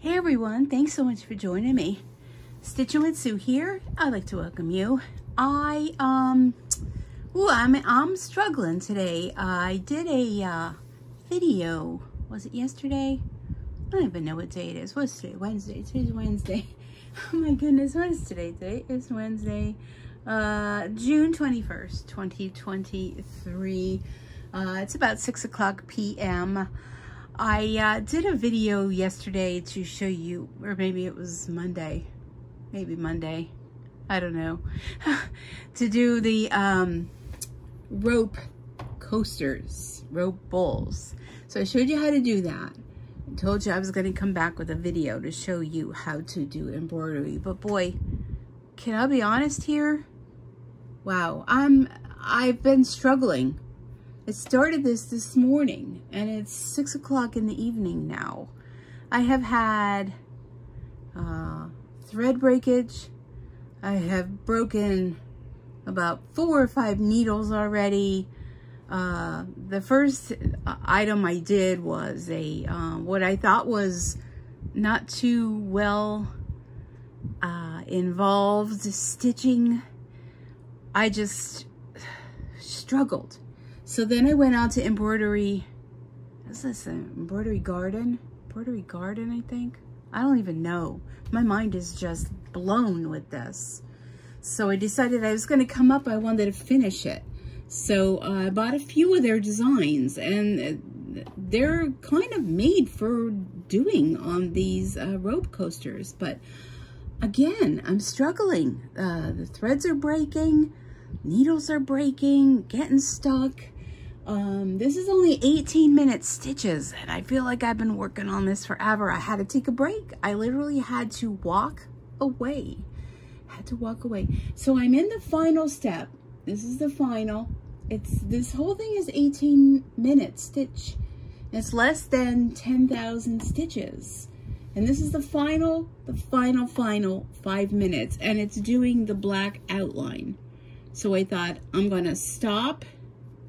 Hey everyone, thanks so much for joining me. Stitching with Sue here. I'd like to welcome you. I, um, ooh, I'm, I'm struggling today. I did a uh, video, was it yesterday? I don't even know what day it is. What's today? Wednesday. Today's Wednesday. Oh my goodness, what is today? Today is Wednesday, uh, June 21st, 2023. Uh, it's about 6 o'clock p.m. I uh, did a video yesterday to show you, or maybe it was Monday, maybe Monday, I don't know, to do the um, rope coasters, rope bowls. So I showed you how to do that. I told you I was going to come back with a video to show you how to do embroidery. But boy, can I be honest here? Wow, I'm, I've been struggling I started this this morning and it's six o'clock in the evening now. I have had uh, thread breakage. I have broken about four or five needles already. Uh, the first item I did was a uh, what I thought was not too well uh, involved stitching. I just struggled so then I went out to embroidery, what's this, embroidery garden? Embroidery garden, I think? I don't even know. My mind is just blown with this. So I decided I was going to come up, I wanted to finish it. So uh, I bought a few of their designs and they're kind of made for doing on these uh, rope coasters. But again, I'm struggling. Uh, the threads are breaking, needles are breaking, getting stuck. Um, this is only 18 minute stitches and I feel like I've been working on this forever. I had to take a break. I literally had to walk away. Had to walk away. So I'm in the final step. This is the final. It's This whole thing is 18 minute stitch. It's less than 10,000 stitches. And this is the final, the final, final five minutes. And it's doing the black outline. So I thought I'm gonna stop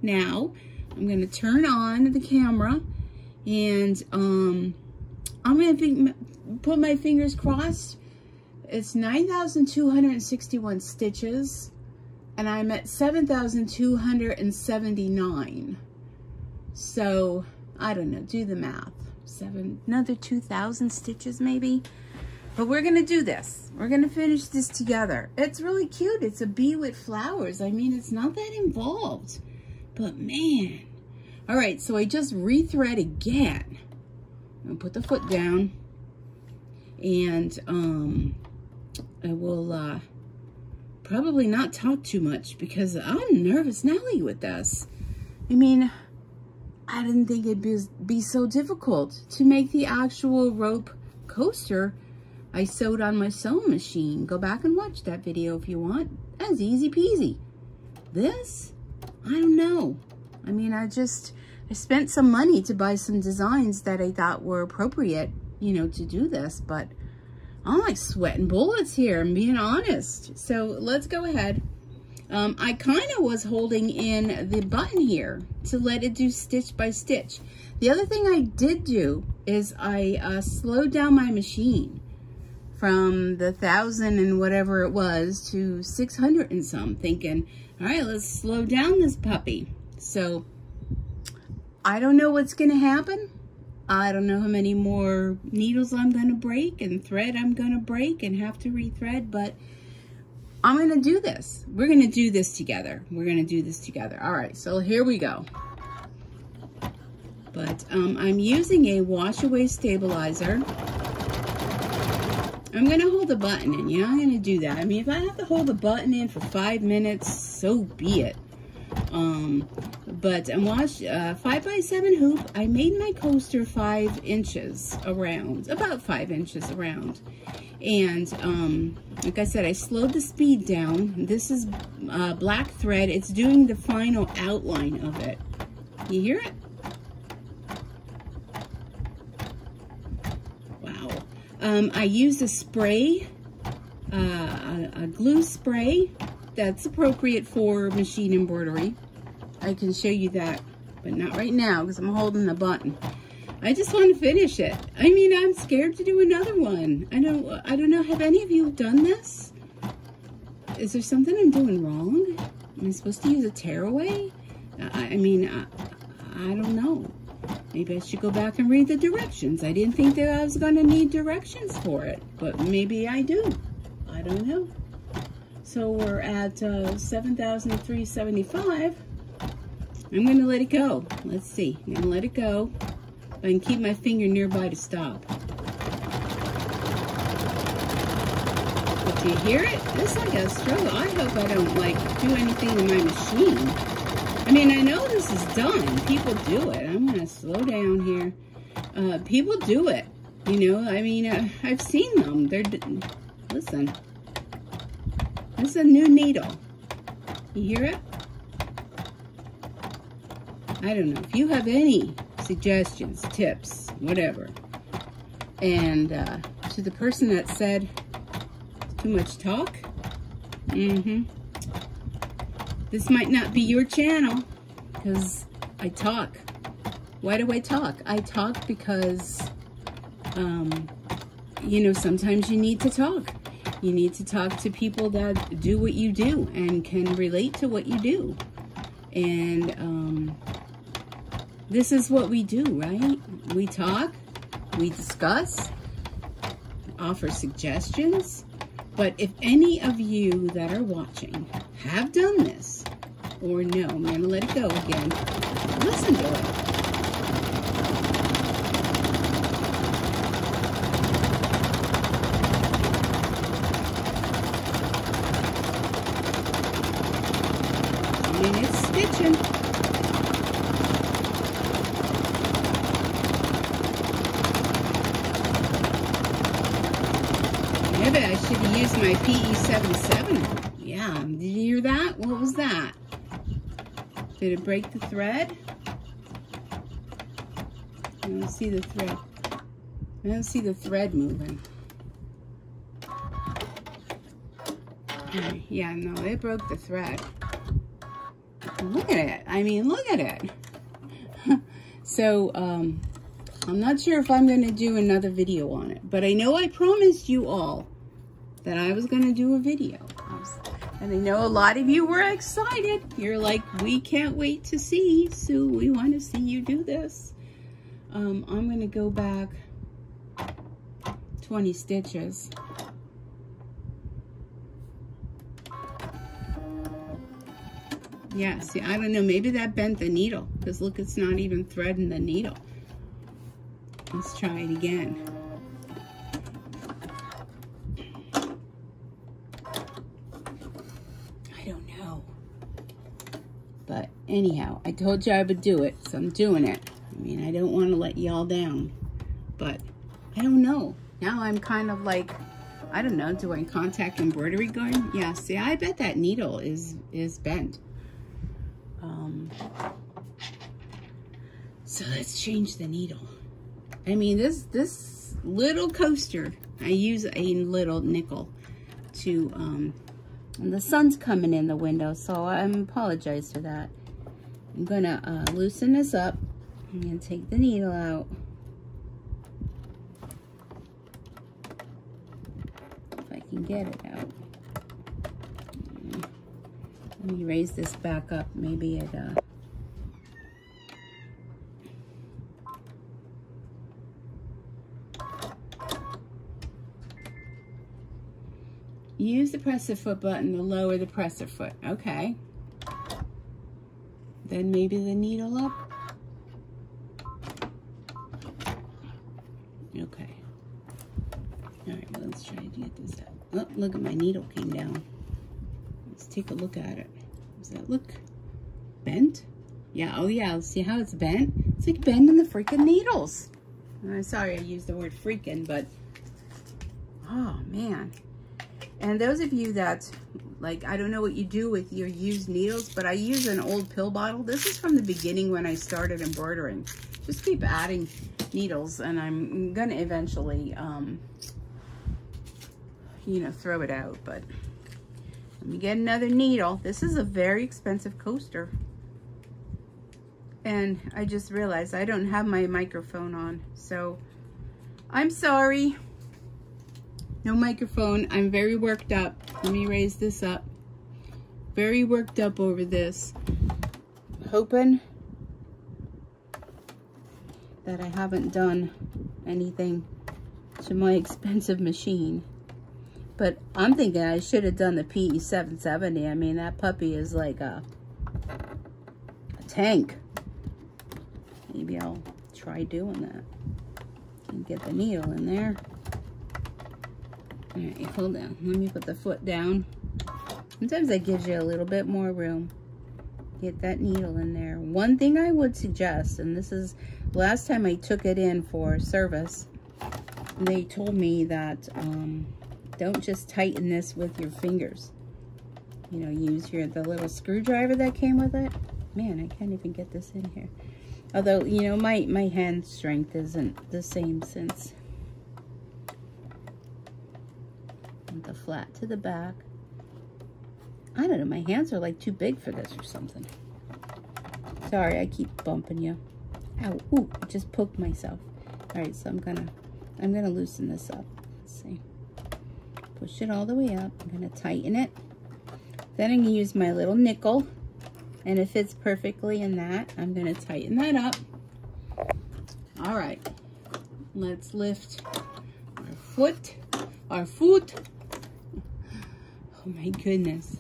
now I'm going to turn on the camera and um, I'm going to put my fingers crossed. It's 9,261 stitches and I'm at 7,279. So, I don't know, do the math. Seven, another 2,000 stitches maybe. But we're going to do this. We're going to finish this together. It's really cute. It's a bee with flowers. I mean, it's not that involved. But man, all right, so I just rethread again. I'll put the foot down and um, I will uh, probably not talk too much because I'm nervous Nelly with this. I mean, I didn't think it'd be, be so difficult to make the actual rope coaster I sewed on my sewing machine. Go back and watch that video if you want. That's easy peasy. This, I don't know. I mean, I just, I spent some money to buy some designs that I thought were appropriate, you know, to do this, but I'm like sweating bullets here, I'm being honest. So let's go ahead. Um, I kind of was holding in the button here to let it do stitch by stitch. The other thing I did do is I uh, slowed down my machine from the thousand and whatever it was to 600 and some thinking, all right, let's slow down this puppy. So I don't know what's going to happen. I don't know how many more needles I'm going to break and thread I'm going to break and have to rethread, but I'm going to do this. We're going to do this together. We're going to do this together. All right, so here we go. But um, I'm using a wash away stabilizer. I'm going to hold the button in. You know, I'm going to do that. I mean, if I have to hold the button in for five minutes, so be it. Um, but I'm washed uh, five by seven hoop. I made my coaster five inches around, about five inches around. And um, like I said, I slowed the speed down. This is uh, black thread. It's doing the final outline of it. You hear it? Wow. Um, I used a spray, uh, a, a glue spray that's appropriate for machine embroidery. I can show you that, but not right now because I'm holding the button. I just want to finish it. I mean, I'm scared to do another one. I don't, I don't know. Have any of you done this? Is there something I'm doing wrong? Am I supposed to use a tearaway? I, I mean, I, I don't know. Maybe I should go back and read the directions. I didn't think that I was going to need directions for it, but maybe I do. I don't know. So we're at uh, 7,375. I'm going to let it go. Let's see. I'm going to let it go. I can keep my finger nearby to stop. But you hear it? It's like a struggle. I hope I don't like do anything to my machine. I mean, I know this is done. People do it. I'm going to slow down here. Uh, people do it. You know, I mean, uh, I've seen them. They're, listen. This is a new needle. You hear it? I don't know. If you have any suggestions, tips, whatever. And uh, to the person that said too much talk, mm-hmm. This might not be your channel because I talk. Why do I talk? I talk because, um, you know, sometimes you need to talk. You need to talk to people that do what you do and can relate to what you do. And um, this is what we do, right? We talk, we discuss, offer suggestions. But if any of you that are watching have done this, or no, I'm going to let it go again, listen to it. Did it break the thread? I don't see the thread. I don't see the thread moving. Yeah, no, it broke the thread. Look at it. I mean, look at it. so, um, I'm not sure if I'm going to do another video on it. But I know I promised you all that I was going to do a video. And I know a lot of you were excited. You're like, we can't wait to see. Sue, we want to see you do this. Um, I'm going to go back 20 stitches. Yeah, see, I don't know. Maybe that bent the needle. Because look, it's not even threading the needle. Let's try it again. Anyhow, I told you I would do it, so I'm doing it. I mean, I don't want to let y'all down, but I don't know. Now I'm kind of like, I don't know, do I contact embroidery gun? Yeah, see, I bet that needle is, is bent. Um, so let's change the needle. I mean, this, this little coaster, I use a little nickel to, um, and the sun's coming in the window, so I apologize for that. I'm gonna uh, loosen this up. I'm gonna take the needle out. If I can get it out. Let me raise this back up. Maybe it, uh, Use the presser foot button to lower the presser foot. Okay. Then maybe the needle up. Okay. All right, let's try to get this out. Oh, look at my needle came down. Let's take a look at it. Does that look bent? Yeah, oh yeah, see how it's bent? It's like bending the freaking needles. I'm sorry I used the word freaking, but oh man. And those of you that like, I don't know what you do with your used needles, but I use an old pill bottle. This is from the beginning when I started embroidering. Just keep adding needles, and I'm going to eventually, um, you know, throw it out. But let me get another needle. This is a very expensive coaster. And I just realized I don't have my microphone on. So I'm sorry. No microphone. I'm very worked up. Let me raise this up. Very worked up over this. Hoping that I haven't done anything to my expensive machine. But I'm thinking I should have done the PE770. I mean, that puppy is like a, a tank. Maybe I'll try doing that. And get the needle in there. All right, hold on. Let me put the foot down. Sometimes that gives you a little bit more room. Get that needle in there. One thing I would suggest, and this is last time I took it in for service, they told me that um, don't just tighten this with your fingers. You know, use your the little screwdriver that came with it. Man, I can't even get this in here. Although, you know, my, my hand strength isn't the same since the flat to the back. I don't know, my hands are like too big for this or something. Sorry, I keep bumping you. Ow, ooh, I just poked myself. All right, so I'm gonna, I'm gonna loosen this up. Let's see. Push it all the way up. I'm gonna tighten it. Then I'm gonna use my little nickel and it fits perfectly in that. I'm gonna tighten that up. All right, let's lift our foot, our foot. Oh my goodness.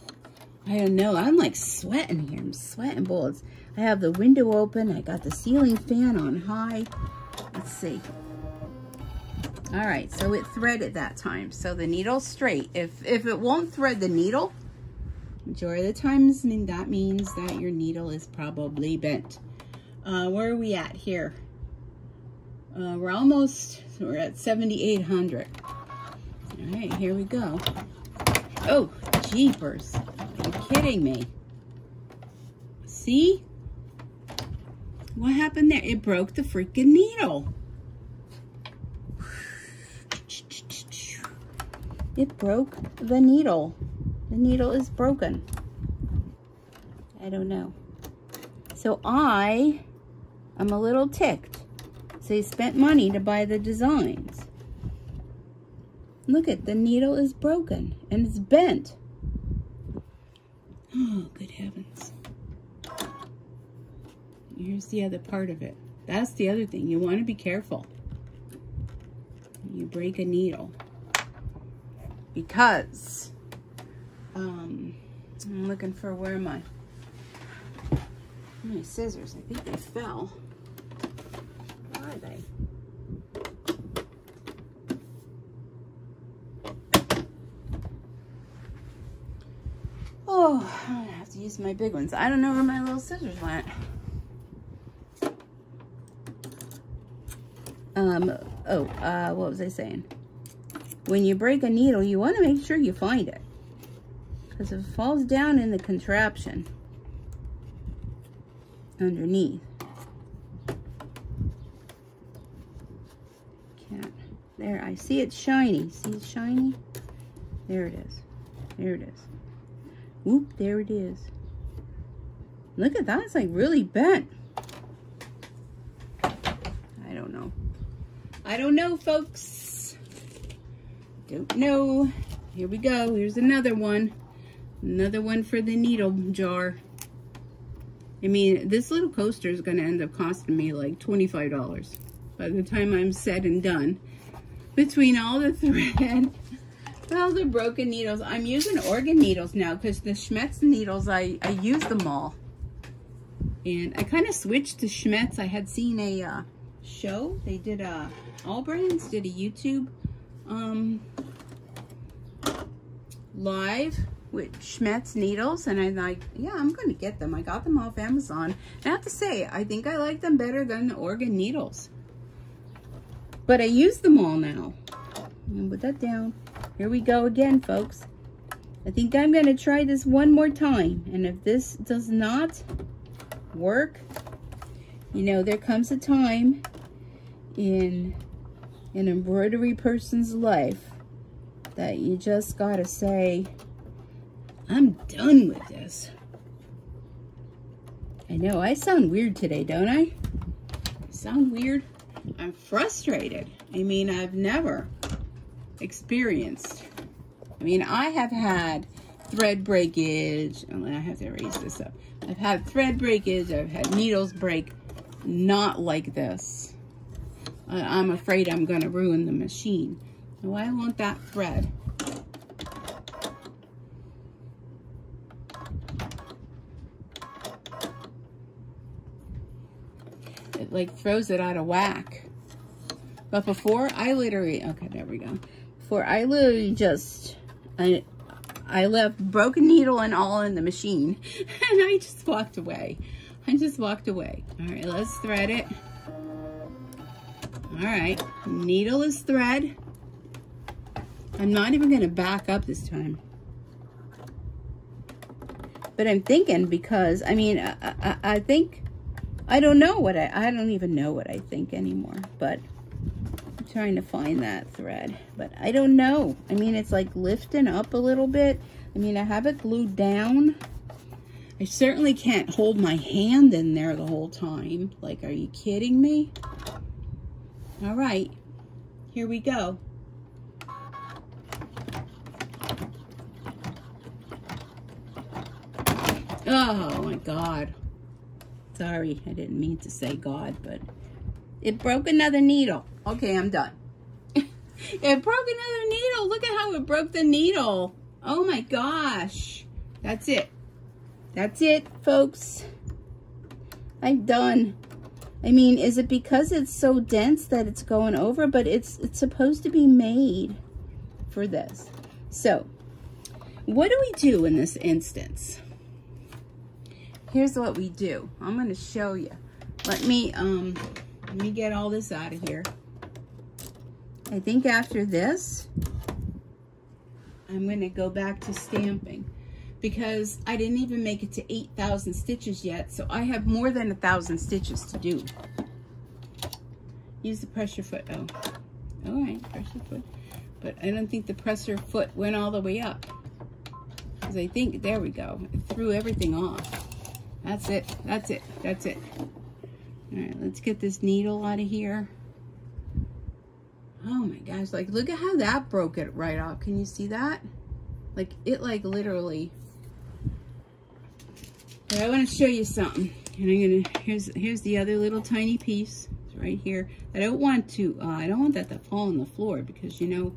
I don't know, I'm like sweating here. I'm sweating bullets. I have the window open. I got the ceiling fan on high. Let's see. All right, so it threaded that time. So the needle's straight. If, if it won't thread the needle, majority of the times mean, that means that your needle is probably bent. Uh, where are we at here? Uh, we're almost, we're at 7,800. All right, here we go. Oh, jeepers. Are you kidding me? See? What happened there? It broke the freaking needle. It broke the needle. The needle is broken. I don't know. So I am a little ticked. So they spent money to buy the designs. Look at the needle is broken and it's bent. Oh, good heavens here's the other part of it. That's the other thing. You want to be careful. You break a needle. Because um, I'm looking for where my my scissors. I think they fell. Where are they? Oh, I'm gonna have to use my big ones. I don't know where my little scissors went. um, oh, uh, what was I saying? When you break a needle, you want to make sure you find it. Because it falls down in the contraption underneath, can't, there, I see it's shiny. See it's shiny? There it is. There it is. Whoop, there it is. Look at that, it's like really bent. I don't know. I don't know, folks. Don't know. Here we go. Here's another one. Another one for the needle jar. I mean, this little coaster is to end up costing me like $25 by the time I'm said and done. Between all the thread, all the broken needles. I'm using organ needles now because the Schmetz needles, I, I use them all. And I kind of switched to Schmetz. I had seen a uh, show. They did a AllBrands did a YouTube um, live with Schmetz needles and I'm like, yeah, I'm going to get them. I got them off Amazon. And I have to say, I think I like them better than the organ needles. But I use them all now. put that down. Here we go again, folks. I think I'm going to try this one more time. And if this does not work, you know, there comes a time in an embroidery person's life that you just gotta say, I'm done with this. I know, I sound weird today, don't I? I sound weird? I'm frustrated. I mean, I've never experienced. I mean, I have had thread breakage. Oh, I have to raise this up. I've had thread breakage. I've had needles break. Not like this. I'm afraid I'm going to ruin the machine. So I want that thread. It like throws it out of whack. But before I literally, okay, there we go. Before I literally just, I, I left broken needle and all in the machine and I just walked away. I just walked away. All right, let's thread it. All right, needle is thread. I'm not even gonna back up this time. But I'm thinking because, I mean, I, I, I think, I don't know what I, I don't even know what I think anymore, but trying to find that thread, but I don't know. I mean, it's like lifting up a little bit. I mean, I have it glued down. I certainly can't hold my hand in there the whole time. Like, are you kidding me? All right, here we go. Oh my God. Sorry, I didn't mean to say God, but it broke another needle. Okay, I'm done. it broke another needle. Look at how it broke the needle. Oh my gosh. That's it. That's it, folks. I'm done. I mean, is it because it's so dense that it's going over? But it's it's supposed to be made for this. So, what do we do in this instance? Here's what we do. I'm going to show you. Let me um let me get all this out of here. I think after this, I'm going to go back to stamping because I didn't even make it to 8,000 stitches yet. So I have more than a thousand stitches to do. Use the presser foot. Oh, all right, pressure foot. But I don't think the presser foot went all the way up. Because I think, there we go. It threw everything off. That's it. That's it. That's it. All right, let's get this needle out of here. Oh my gosh, like look at how that broke it right off. Can you see that? Like it like literally. But I want to show you something. And I'm gonna here's here's the other little tiny piece. It's right here. I don't want to uh, I don't want that to fall on the floor because you know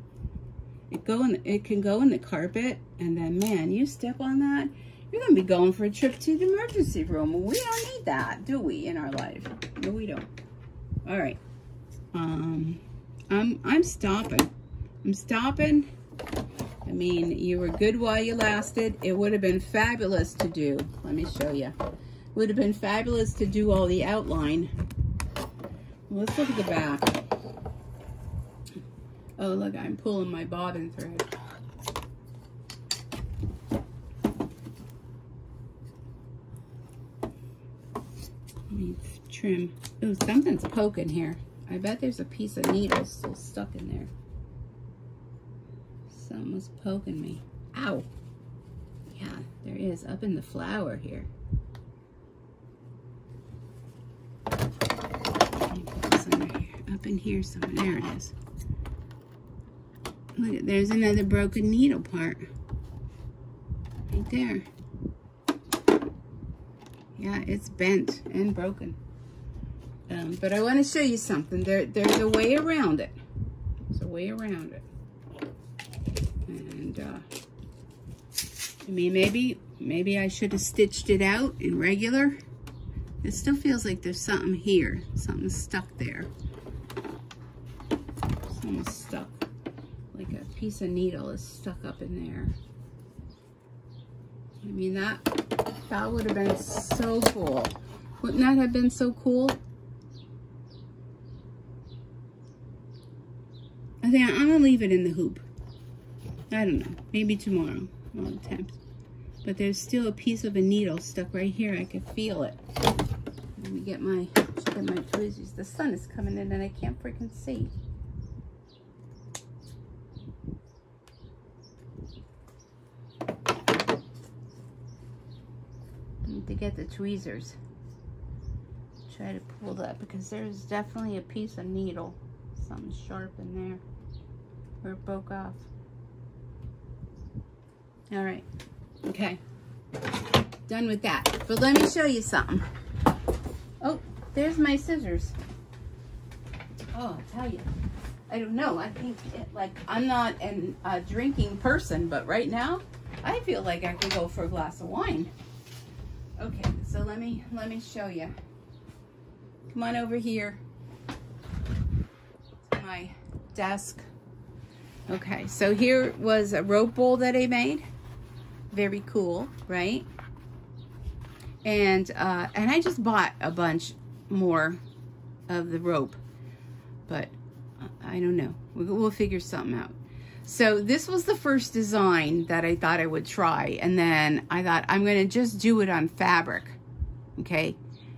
it go in it can go in the carpet and then man you step on that you're gonna be going for a trip to the emergency room. We don't need that, do we, in our life? No, we don't. All right. Um. I'm, I'm stopping. I'm stopping. I mean, you were good while you lasted. It would have been fabulous to do. Let me show you. Would have been fabulous to do all the outline. Let's look at the back. Oh, look, I'm pulling my bobbin thread. Let me trim. Oh, something's poking here. I bet there's a piece of needle still stuck in there. Something was poking me. Ow! Yeah, there is, up in the flower here. Up in here somewhere. There it is. Look, there's another broken needle part. Right there. Yeah, it's bent and broken. Um, but I want to show you something. There, there's a way around it. There's a way around it. And, uh, I mean, maybe, maybe I should have stitched it out in regular. It still feels like there's something here. Something stuck there. Something stuck. Like a piece of needle is stuck up in there. I mean, that, that would have been so cool. Wouldn't that have been so cool? Think I'm gonna leave it in the hoop. I don't know, maybe tomorrow I'll attempt. But there's still a piece of a needle stuck right here. I can feel it. Let me get my, get my tweezers. The sun is coming in and I can't freaking see. Need to get the tweezers. try to pull that because there's definitely a piece of needle. Something sharp in there. It broke off. All right. Okay. Done with that. But let me show you something. Oh, there's my scissors. Oh, I tell you. I don't know. I think, it, like, I'm not an, a drinking person, but right now, I feel like I could go for a glass of wine. Okay, so let me, let me show you. Come on over here my desk. Okay, so here was a rope bowl that I made. Very cool, right? And, uh, and I just bought a bunch more of the rope, but I don't know. We'll figure something out. So this was the first design that I thought I would try. And then I thought I'm going to just do it on fabric. Okay.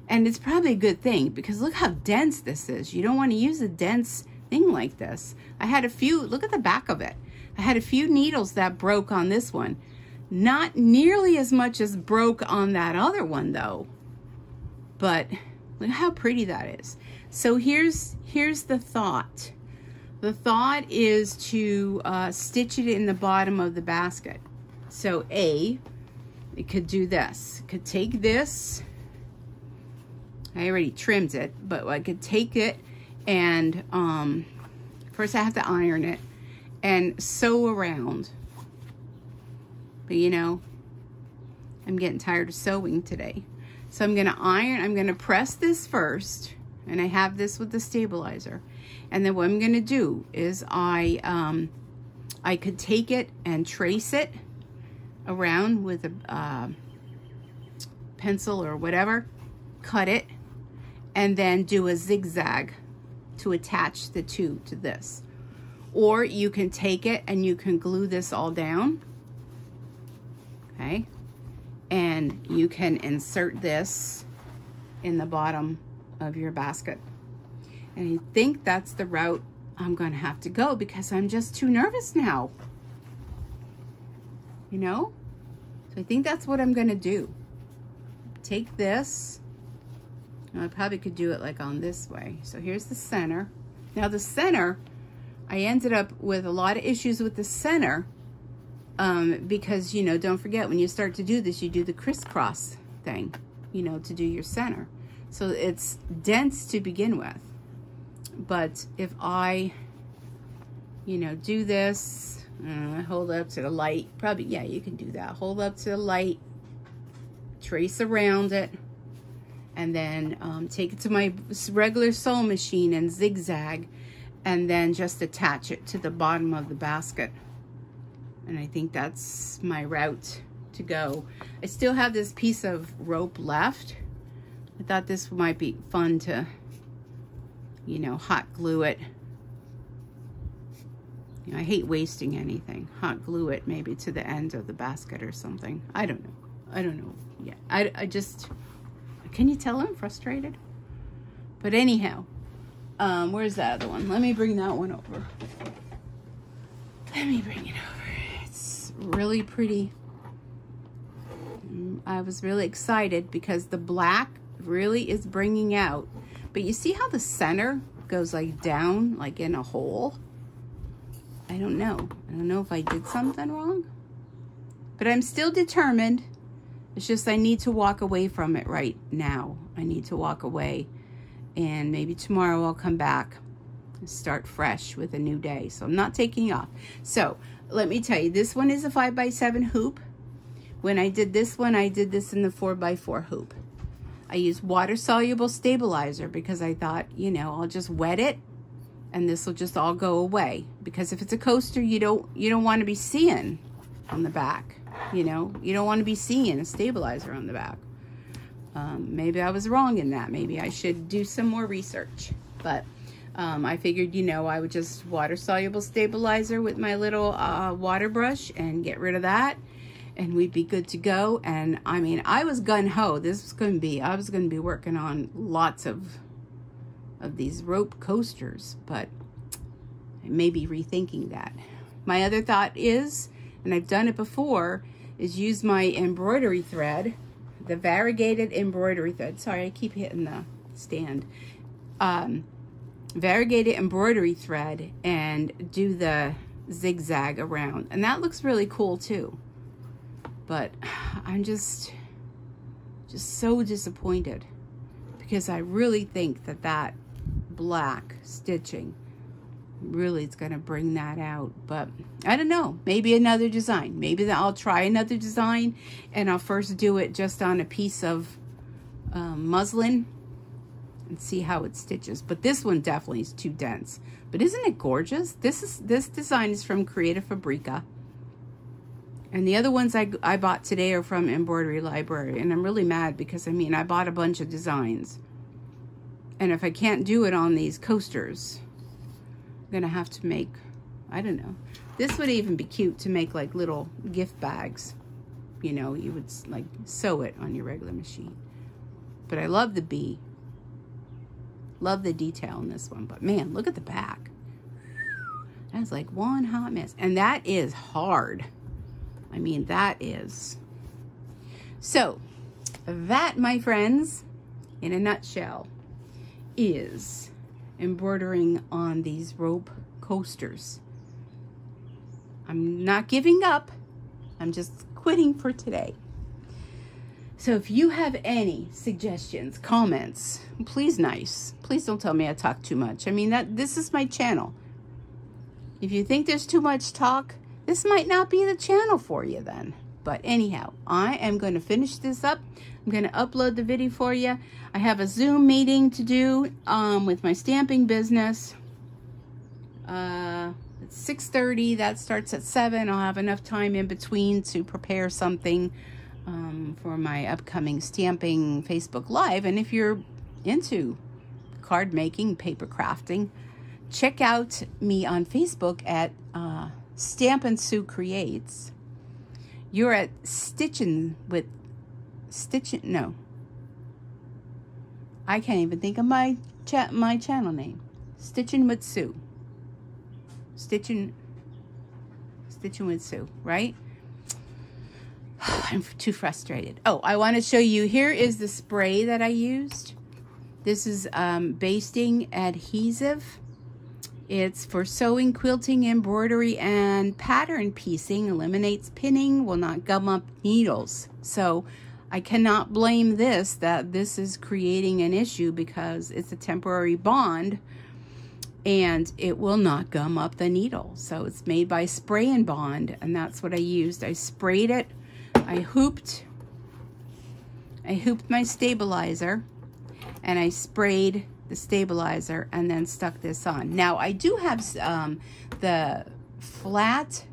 And it's probably a good thing because look how dense this is. You don't want to use a dense thing like this. I had a few, look at the back of it. I had a few needles that broke on this one. Not nearly as much as broke on that other one though. But look how pretty that is. So here's, here's the thought. The thought is to uh, stitch it in the bottom of the basket. So A, it could do this. It could take this, I already trimmed it, but I could take it and um, first I have to iron it and sew around. But you know, I'm getting tired of sewing today. So I'm gonna iron, I'm gonna press this first and I have this with the stabilizer. And then what I'm gonna do is I, um, I could take it and trace it around with a uh, pencil or whatever, cut it, and then do a zigzag to attach the two to this. Or you can take it and you can glue this all down, okay? And you can insert this in the bottom of your basket. And I think that's the route I'm going to have to go because I'm just too nervous now. You know? So I think that's what I'm going to do. Take this. I probably could do it like on this way. So here's the center. Now the center, I ended up with a lot of issues with the center um, because, you know, don't forget when you start to do this, you do the crisscross thing, you know, to do your center. So it's dense to begin with. But if I, you know, do this, uh, hold up to the light, probably, yeah, you can do that. Hold up to the light, trace around it, and then um, take it to my regular sewing machine and zigzag, and then just attach it to the bottom of the basket. And I think that's my route to go. I still have this piece of rope left I thought this might be fun to, you know, hot glue it. You know, I hate wasting anything. Hot glue it maybe to the end of the basket or something. I don't know. I don't know. Yeah, I, I just, can you tell I'm frustrated? But anyhow, um, where's that other one? Let me bring that one over. Let me bring it over. It's really pretty. Mm, I was really excited because the black really is bringing out. But you see how the center goes like down, like in a hole? I don't know. I don't know if I did something wrong. But I'm still determined. It's just I need to walk away from it right now. I need to walk away. And maybe tomorrow I'll come back and start fresh with a new day. So I'm not taking off. So let me tell you, this one is a 5 by 7 hoop. When I did this one, I did this in the 4 by 4 hoop. I used water-soluble stabilizer because I thought, you know, I'll just wet it and this will just all go away. Because if it's a coaster, you don't you don't want to be seeing on the back. You know, you don't want to be seeing a stabilizer on the back. Um, maybe I was wrong in that. Maybe I should do some more research. But um, I figured, you know, I would just water-soluble stabilizer with my little uh, water brush and get rid of that and we'd be good to go. And I mean, I was gun-ho. This was going to be, I was going to be working on lots of, of these rope coasters, but I may be rethinking that. My other thought is, and I've done it before, is use my embroidery thread, the variegated embroidery thread. Sorry, I keep hitting the stand. Um, variegated embroidery thread and do the zigzag around. And that looks really cool too. But I'm just, just so disappointed because I really think that that black stitching really is going to bring that out. But I don't know. Maybe another design. Maybe I'll try another design and I'll first do it just on a piece of um, muslin and see how it stitches. But this one definitely is too dense. But isn't it gorgeous? This is this design is from Creative Fabrica. And the other ones I, I bought today are from Embroidery Library. And I'm really mad because, I mean, I bought a bunch of designs. And if I can't do it on these coasters, To have to make, I don't know. This would even be cute to make like little gift bags. You know, you would like sew it on your regular machine. But I love the bee. Love the detail in this one. But man, look at the back. That's like one hot mess. And that is hard. I mean, that is. So, that, my friends, in a nutshell, is embroidering on these rope coasters. I'm not giving up. I'm just quitting for today. So if you have any suggestions, comments, please nice. Please don't tell me I talk too much. I mean, that this is my channel. If you think there's too much talk, this might not be the channel for you then. But anyhow, I am going to finish this up. I'm going to upload the video for you. I have a Zoom meeting to do um, with my stamping business. Uh, it's 6.30. That starts at 7. I'll have enough time in between to prepare something um, for my upcoming stamping Facebook Live. And if you're into card making, paper crafting, check out me on Facebook at uh, Stamp and Sue Creates. You're at Stitching with Stitching. No, I can't even think of my chat my channel name. Stitching with Sue. Stitching. Stitching with Sue, right? I'm too frustrated. Oh, I want to show you. Here is the spray that I used. This is um, basting adhesive. It's for sewing, quilting, embroidery, and pattern piecing. Eliminates pinning, will not gum up needles. So I cannot blame this that this is creating an issue because it's a temporary bond and it will not gum up the needle. So it's made by spray and bond and that's what I used. I sprayed it I hooped, I hooped my stabilizer and I sprayed the stabilizer and then stuck this on. Now I do have um, the flat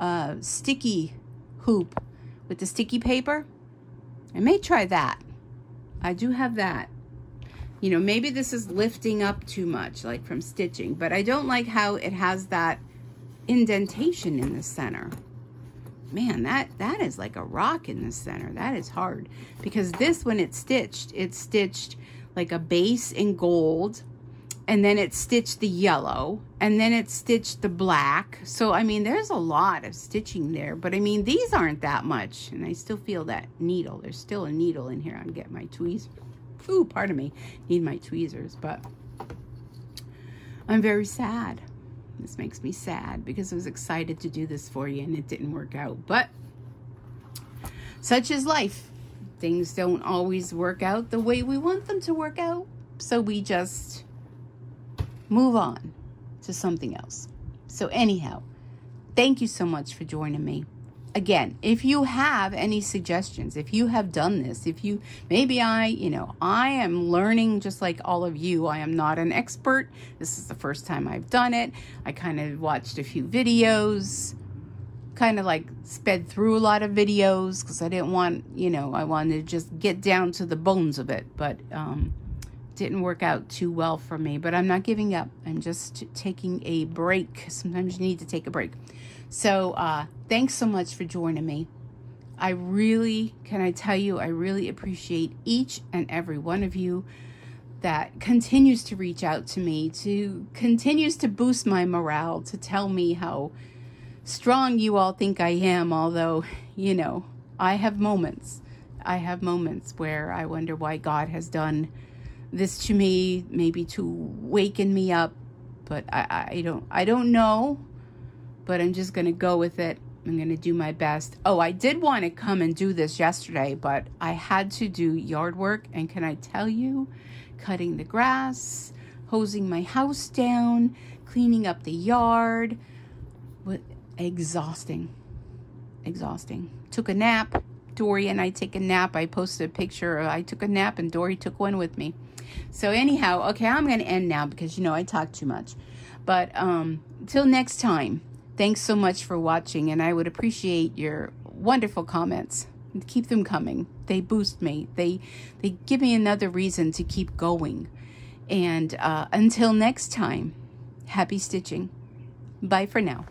uh, sticky hoop with the sticky paper. I may try that. I do have that. You know, maybe this is lifting up too much, like from stitching, but I don't like how it has that indentation in the center man, that, that is like a rock in the center. That is hard because this, when it's stitched, it's stitched like a base in gold and then it stitched the yellow and then it stitched the black. So, I mean, there's a lot of stitching there, but I mean, these aren't that much. And I still feel that needle. There's still a needle in here. I'm getting my tweezers. Ooh, pardon me. Need my tweezers, but I'm very sad. This makes me sad because I was excited to do this for you and it didn't work out. But such is life. Things don't always work out the way we want them to work out. So we just move on to something else. So anyhow, thank you so much for joining me again, if you have any suggestions, if you have done this, if you, maybe I, you know, I am learning just like all of you. I am not an expert. This is the first time I've done it. I kind of watched a few videos, kind of like sped through a lot of videos because I didn't want, you know, I wanted to just get down to the bones of it, but, um, didn't work out too well for me, but I'm not giving up. I'm just taking a break. Sometimes you need to take a break. So uh, thanks so much for joining me. I really, can I tell you, I really appreciate each and every one of you that continues to reach out to me, to continues to boost my morale, to tell me how strong you all think I am, although, you know, I have moments. I have moments where I wonder why God has done this to me, maybe to waken me up, but I, I don't I don't know. But I'm just gonna go with it. I'm gonna do my best. Oh, I did want to come and do this yesterday, but I had to do yard work, and can I tell you, cutting the grass, hosing my house down, cleaning up the yard, exhausting. Exhausting. Took a nap. Dory and I take a nap. I posted a picture. I took a nap and Dory took one with me. So anyhow, okay, I'm going to end now because you know I talk too much. But um till next time. Thanks so much for watching and I would appreciate your wonderful comments. Keep them coming. They boost me. They they give me another reason to keep going. And uh, until next time, happy stitching. Bye for now.